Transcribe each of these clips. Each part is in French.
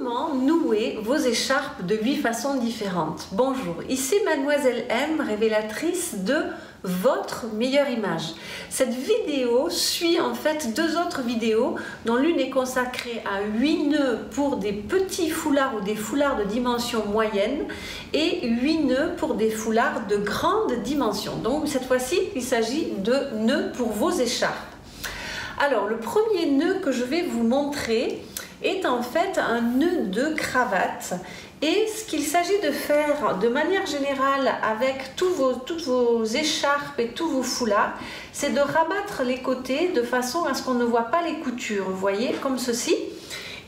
Nouer vos écharpes de huit façons différentes Bonjour, ici Mademoiselle M, révélatrice de votre meilleure image. Cette vidéo suit en fait deux autres vidéos dont l'une est consacrée à 8 nœuds pour des petits foulards ou des foulards de dimension moyenne et 8 nœuds pour des foulards de grande dimension. Donc cette fois-ci, il s'agit de nœuds pour vos écharpes. Alors le premier nœud que je vais vous montrer est en fait un nœud de cravate. Et ce qu'il s'agit de faire de manière générale avec toutes vos écharpes et tous vos foulards, c'est de rabattre les côtés de façon à ce qu'on ne voit pas les coutures, vous voyez, comme ceci.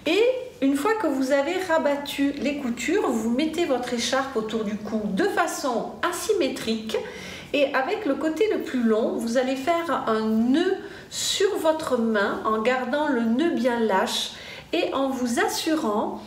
Et une fois que vous avez rabattu les coutures, vous mettez votre écharpe autour du cou de façon asymétrique. Et avec le côté le plus long, vous allez faire un nœud sur votre main en gardant le nœud bien lâche et en vous assurant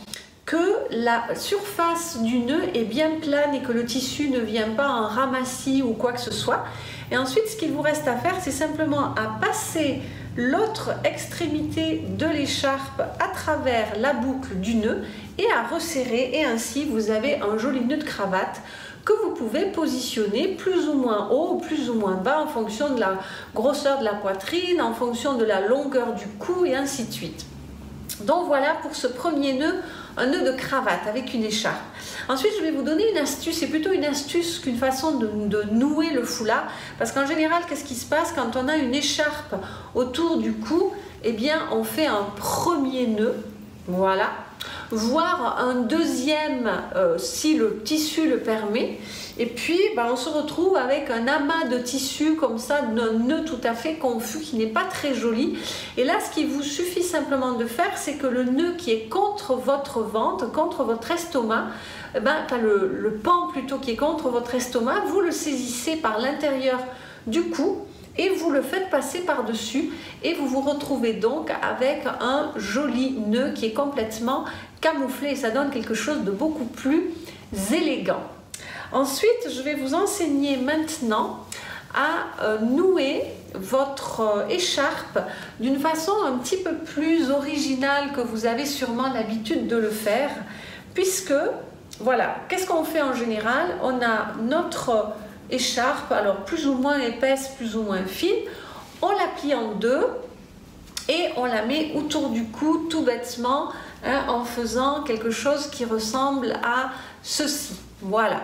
que la surface du nœud est bien plane et que le tissu ne vient pas en ramassis ou quoi que ce soit. Et ensuite, ce qu'il vous reste à faire, c'est simplement à passer l'autre extrémité de l'écharpe à travers la boucle du nœud et à resserrer. Et ainsi, vous avez un joli nœud de cravate que vous pouvez positionner plus ou moins haut plus ou moins bas en fonction de la grosseur de la poitrine, en fonction de la longueur du cou et ainsi de suite. Donc voilà pour ce premier nœud, un nœud de cravate avec une écharpe. Ensuite, je vais vous donner une astuce, c'est plutôt une astuce qu'une façon de, nouer le foulard, parce qu'en général, qu'est-ce qui se passe quand on a une écharpe autour du cou? Eh bien, on fait un premier nœud, voilà, voire un deuxième euh, si le tissu le permet. Et puis, ben, on se retrouve avec un amas de tissu comme ça, un nœud tout à fait confus qui n'est pas très joli. Et là, ce qu'il vous suffit simplement de faire, c'est que le nœud qui est contre votre ventre, contre votre estomac, eh ben, le pan plutôt qui est contre votre estomac, vous le saisissez par l'intérieur du cou et vous le faites passer par-dessus. Et vous vous retrouvez donc avec un joli nœud qui est complètement camouflé. Et ça donne quelque chose de beaucoup plus élégant. Ensuite, je vais vous enseigner maintenant à euh, nouer votre euh, écharpe d'une façon un petit peu plus originale que vous avez sûrement l'habitude de le faire puisque voilà, qu'est-ce qu'on fait en général? On a notre écharpe, alors plus ou moins épaisse, plus ou moins fine. On la plie en deux et on la met autour du cou tout bêtement hein, en faisant quelque chose qui ressemble à ceci. Voilà.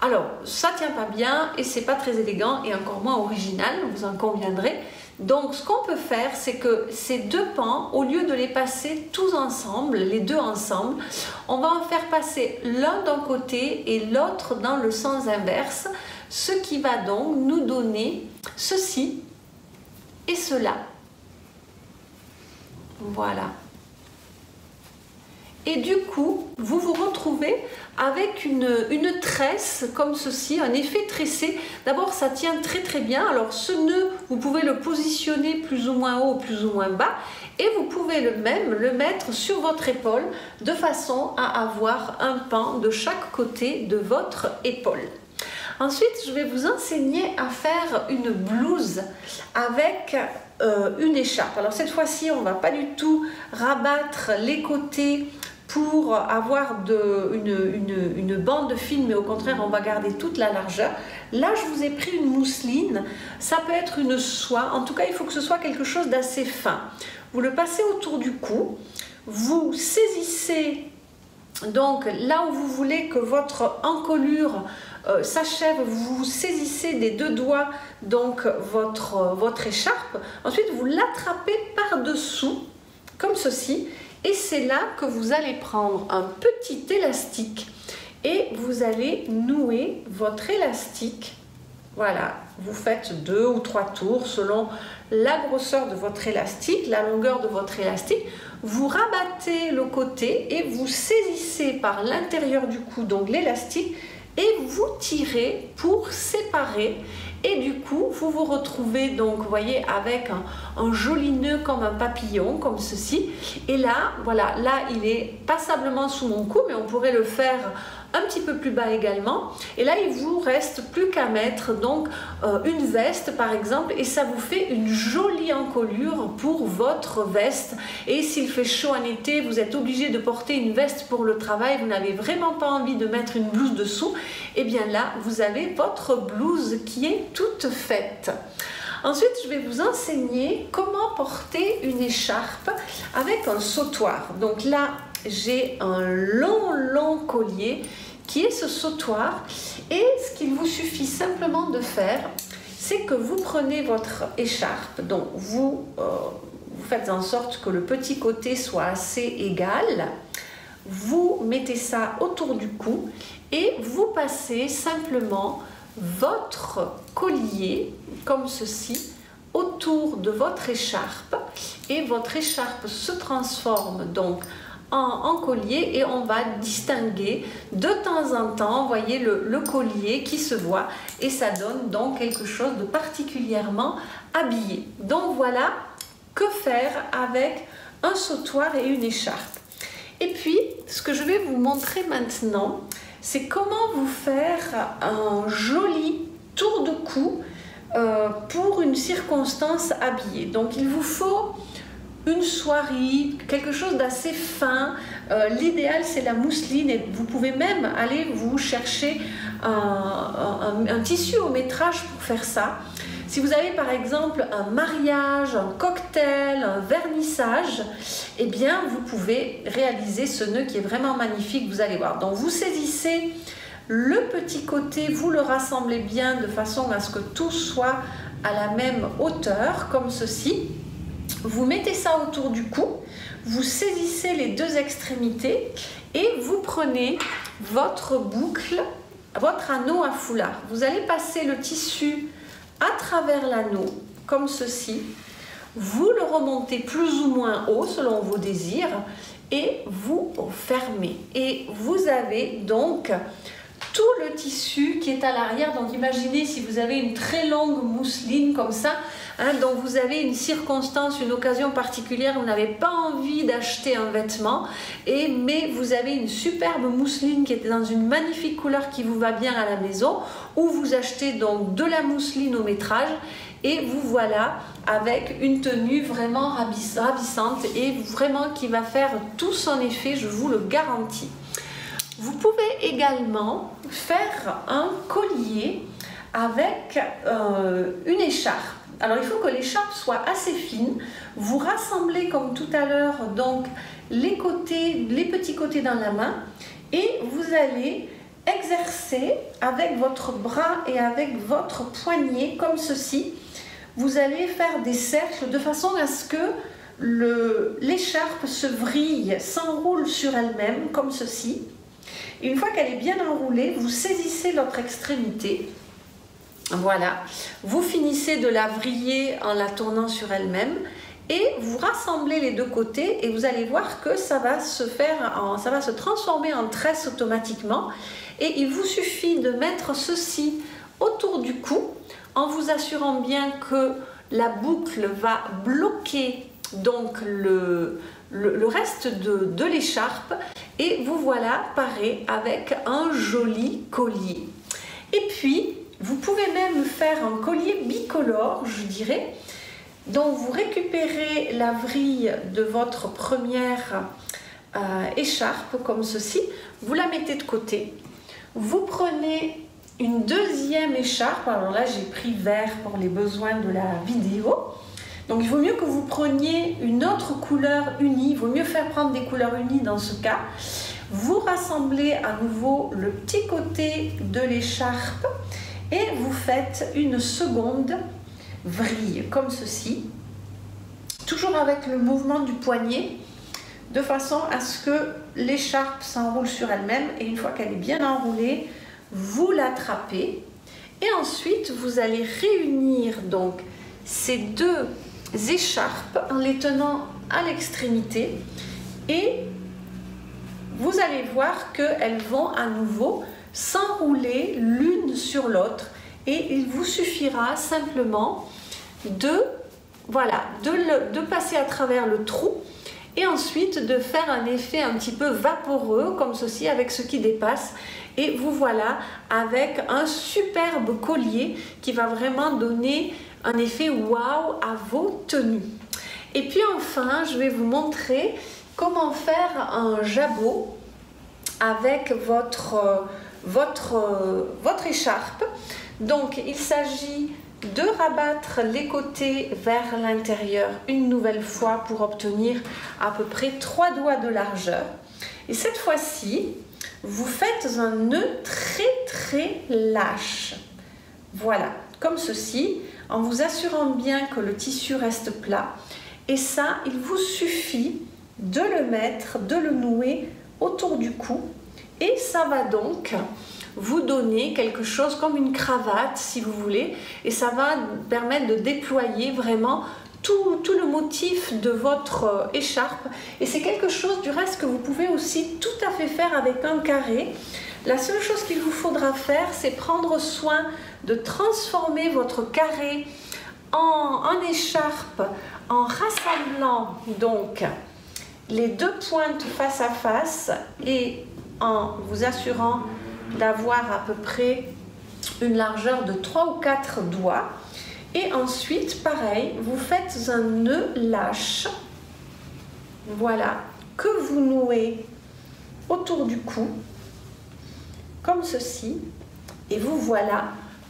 Alors, ça tient pas bien et c'est pas très élégant et encore moins original, vous en conviendrez. Donc, ce qu'on peut faire, c'est que ces deux pans, au lieu de les passer tous ensemble, les deux ensemble, on va en faire passer l'un d'un côté et l'autre dans le sens inverse, ce qui va donc nous donner ceci et cela. Voilà. Et du coup, vous vous retrouvez avec une, une, tresse comme ceci, un effet tressé. D'abord, ça tient très très bien. Alors, ce nœud, vous pouvez le positionner plus ou moins haut, plus ou moins bas. Et vous pouvez le même le mettre sur votre épaule de façon à avoir un pan de chaque côté de votre épaule. Ensuite, je vais vous enseigner à faire une blouse avec euh, une écharpe. Alors cette fois-ci, on ne va pas du tout rabattre les côtés pour avoir une, bande fine, mais au contraire, on va garder toute la largeur. Là, je vous ai pris une mousseline. Ça peut être une soie. En tout cas, il faut que ce soit quelque chose d'assez fin. Vous le passez autour du cou. Vous saisissez donc là où vous voulez que votre encolure euh, s'achève, vous saisissez des deux doigts donc votre, votre écharpe. Ensuite, vous l'attrapez par-dessous, comme ceci. Et c'est là que vous allez prendre un petit élastique et vous allez nouer votre élastique. Voilà, vous faites deux ou trois tours selon la grosseur de votre élastique, la longueur de votre élastique. Vous rabattez le côté et vous saisissez par l'intérieur du cou, donc l'élastique, et vous tirez pour séparer et du coup vous vous retrouvez donc vous voyez avec un, joli nœud comme un papillon comme ceci. Et là voilà là il est passablement sous mon cou mais on pourrait le faire un petit peu plus bas également. Et là, il vous reste plus qu'à mettre donc euh, une veste par exemple et ça vous fait une jolie encolure pour votre veste. Et s'il fait chaud en été, vous êtes obligé de porter une veste pour le travail, vous n'avez vraiment pas envie de mettre une blouse dessous, et eh bien là, vous avez votre blouse qui est toute faite. Ensuite, je vais vous enseigner comment porter une écharpe avec un sautoir. Donc là, j'ai un long, long collier qui est ce sautoir. Et ce qu'il vous suffit simplement de faire, c'est que vous prenez votre écharpe, donc vous, euh, vous faites en sorte que le petit côté soit assez égal. Vous mettez ça autour du cou et vous passez simplement votre collier comme ceci autour de votre écharpe et votre écharpe se transforme donc en, collier et on va distinguer de temps en temps, voyez le, collier qui se voit et ça donne donc quelque chose de particulièrement habillé. Donc voilà que faire avec un sautoir et une écharpe. Et puis, ce que je vais vous montrer maintenant, c'est comment vous faire un joli tour de cou euh, pour une circonstance habillée. Donc il vous faut une soirée, quelque chose d'assez fin. Euh, l'idéal, c'est la mousseline et vous pouvez même aller vous chercher un, tissu au métrage pour faire ça. Si vous avez par exemple un mariage, un cocktail, un vernissage, eh bien vous pouvez réaliser ce nœud qui est vraiment magnifique, vous allez voir. Donc vous saisissez le petit côté, vous le rassemblez bien de façon à ce que tout soit à la même hauteur, comme ceci. Vous mettez ça autour du cou, vous saisissez les deux extrémités et vous prenez votre boucle, votre anneau à foulard. Vous allez passer le tissu à travers l'anneau, comme ceci. Vous le remontez plus ou moins haut selon vos désirs et vous fermez. Et vous avez donc tout le tissu qui est à l'arrière. Donc imaginez si vous avez une très longue mousseline comme ça, hein, donc vous avez une circonstance, une occasion particulière, vous n'avez pas envie d'acheter un vêtement, et, mais vous avez une superbe mousseline qui est dans une magnifique couleur qui vous va bien à la maison, ou vous achetez donc de la mousseline au métrage, et vous voilà avec une tenue vraiment ravissante et vraiment qui va faire tout son effet, je vous le garantis. Vous pouvez également faire un collier avec euh, une écharpe. Alors il faut que l'écharpe soit assez fine. Vous rassemblez comme tout à l'heure donc les côtés, les petits côtés dans la main et vous allez exercer avec votre bras et avec votre poignet comme ceci. Vous allez faire des cercles de façon à ce que l'écharpe se vrille, s'enroule sur elle-même comme ceci une fois qu'elle est bien enroulée, vous saisissez l'autre extrémité. Voilà. Vous finissez de la vriller en la tournant sur elle-même et vous rassemblez les deux côtés et vous allez voir que ça va se faire ça va se transformer en tresse automatiquement et il vous suffit de mettre ceci autour du cou en vous assurant bien que la boucle va bloquer donc le, reste de l'écharpe et vous voilà paré avec un joli collier. Et puis, vous pouvez même faire un collier bicolore, je dirais. Donc, vous récupérez la vrille de votre première euh, écharpe, comme ceci. Vous la mettez de côté. Vous prenez une deuxième écharpe. Alors là, j'ai pris vert pour les besoins de la vidéo. Donc il vaut mieux que vous preniez une autre couleur unie, il vaut mieux faire prendre des couleurs unies dans ce cas. Vous rassemblez à nouveau le petit côté de l'écharpe et vous faites une seconde vrille comme ceci, toujours avec le mouvement du poignet, de façon à ce que l'écharpe s'enroule sur elle-même et une fois qu'elle est bien enroulée, vous l'attrapez. Et ensuite vous allez réunir donc ces deux écharpes en les tenant à l'extrémité et vous allez voir qu'elles vont à nouveau s'enrouler l'une sur l'autre et il vous suffira simplement de, voilà, de, de passer à travers le trou et ensuite de faire un effet un petit peu vaporeux comme ceci avec ce qui dépasse et vous voilà avec un superbe collier qui va vraiment donner un effet waouh à vos tenues. Et puis enfin, je vais vous montrer comment faire un jabot avec votre, votre, votre écharpe. Donc il s'agit de rabattre les côtés vers l'intérieur une nouvelle fois pour obtenir à peu près 3 doigts de largeur. Et cette fois-ci, vous faites un nœud très très lâche. Voilà, comme ceci, en vous assurant bien que le tissu reste plat. Et ça, il vous suffit de le mettre, de le nouer autour du cou. Et ça va donc vous donner quelque chose comme une cravate si vous voulez et ça va permettre de déployer vraiment tout, le motif de votre écharpe et c'est quelque chose du reste que vous pouvez aussi tout à fait faire avec un carré. La seule chose qu'il vous faudra faire c'est prendre soin de transformer votre carré en, écharpe en rassemblant donc les deux pointes face à face et en vous assurant d'avoir à peu près une largeur de 3 ou 4 doigts. Et ensuite, pareil, vous faites un nœud lâche, voilà, que vous nouez autour du cou, comme ceci, et vous voilà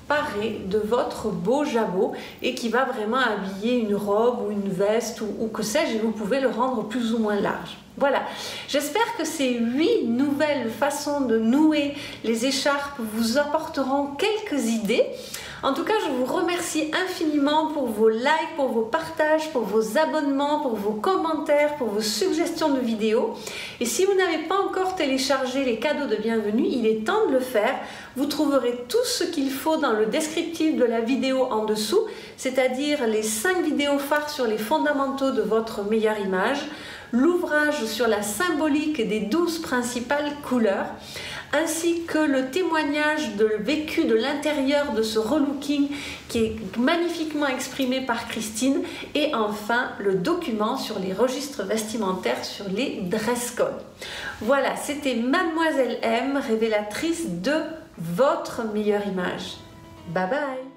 paré de votre beau jabot et qui va vraiment habiller une robe ou une veste ou, ou que sais-je et vous pouvez le rendre plus ou moins large. Voilà, j'espère que ces huit nouvelles façons de nouer les écharpes vous apporteront quelques idées. En tout cas, je vous remercie infiniment pour vos likes, pour vos partages, pour vos abonnements, pour vos commentaires, pour vos suggestions de vidéos. Et si vous n'avez pas encore téléchargé les cadeaux de bienvenue, il est temps de le faire. Vous trouverez tout ce qu'il faut dans le descriptif de la vidéo en dessous, c'est-à-dire les 5 vidéos phares sur les fondamentaux de votre meilleure image, l'ouvrage sur la symbolique des douze principales couleurs, ainsi que le témoignage de vécu de l'intérieur de ce relooking qui est magnifiquement exprimé par Christine, et enfin le document sur les registres vestimentaires sur les dress codes. Voilà, c'était Mademoiselle M, révélatrice de votre meilleure image. Bye bye